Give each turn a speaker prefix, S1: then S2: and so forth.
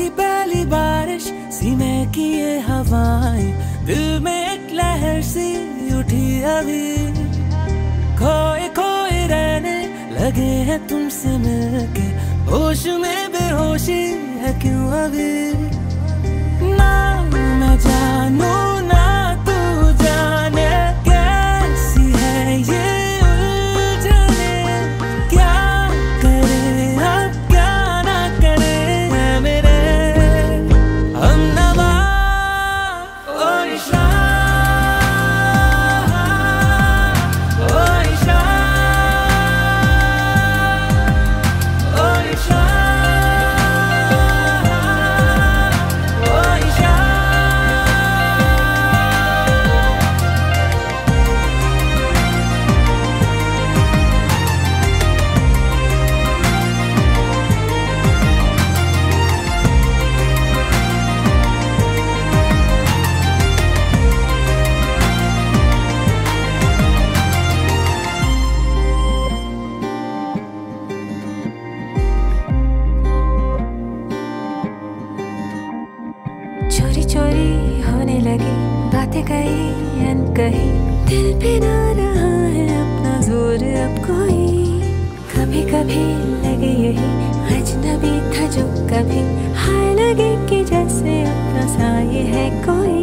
S1: पहली पहली बारिश, सीने की ये हवाएँ। दिल में एक लहर सी उठी अभी। खोए खोए रहने लगे हैं तुमसे मिलके। होश में बेहोशी है
S2: क्यों अभी? लगी, बातें कही अनकही दिल पे ना रहा है अपना ज़ोर अब कोई। कभी कभी लगे यही, अजनबी था जो कभी। हाय लगे कि जैसे अपना साये है कोई।